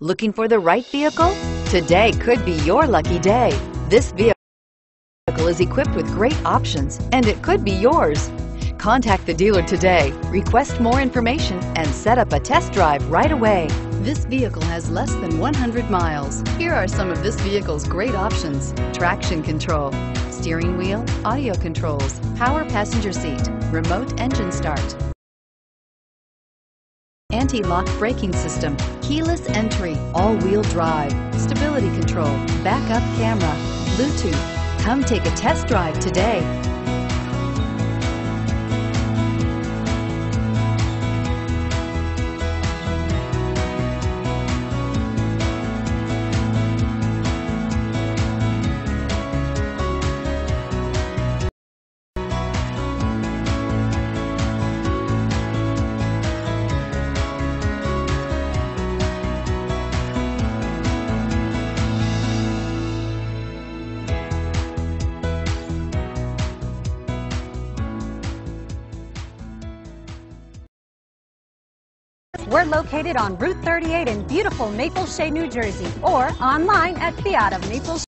Looking for the right vehicle? Today could be your lucky day. This vehicle is equipped with great options and it could be yours. Contact the dealer today, request more information, and set up a test drive right away. This vehicle has less than 100 miles. Here are some of this vehicle's great options. Traction control, steering wheel, audio controls, power passenger seat, remote engine start, anti-lock braking system, keyless entry, all-wheel drive, stability control, backup camera, Bluetooth. Come take a test drive today. We're located on Route 38 in beautiful Maple Shade, New Jersey, or online at Fiat of Maple